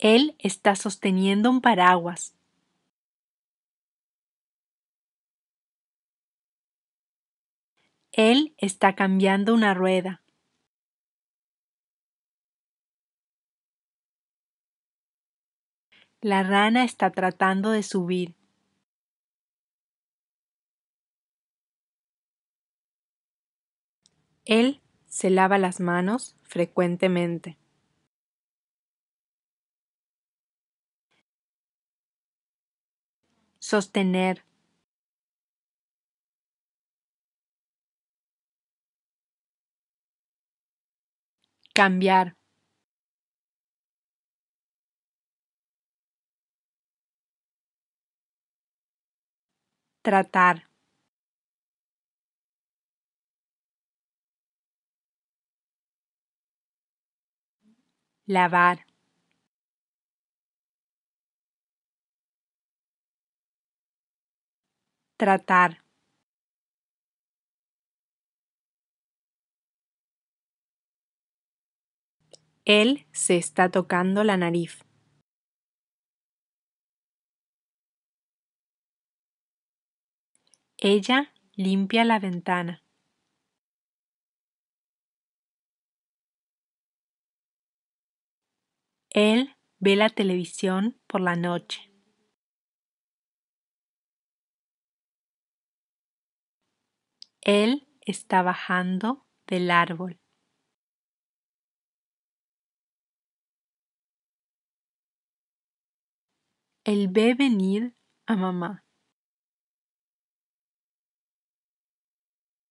Él está sosteniendo un paraguas. Él está cambiando una rueda. La rana está tratando de subir. Él se lava las manos frecuentemente. Sostener. Cambiar. Tratar. Lavar. Tratar. Él se está tocando la nariz. Ella limpia la ventana. Él ve la televisión por la noche. Él está bajando del árbol. Él ve venir a mamá.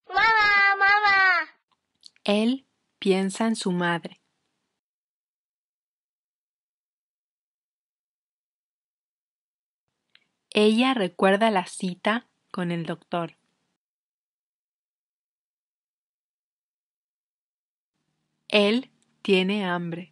Mamá, mamá. Él piensa en su madre. Ella recuerda la cita con el doctor. Él tiene hambre.